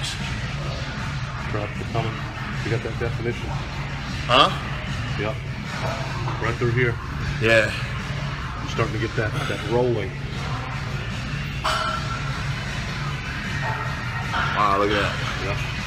box. Drop the coming. You got that definition? Huh? Yep. Right through here. Yeah. I'm starting to get that, that rolling. Wow, look at that. Yep.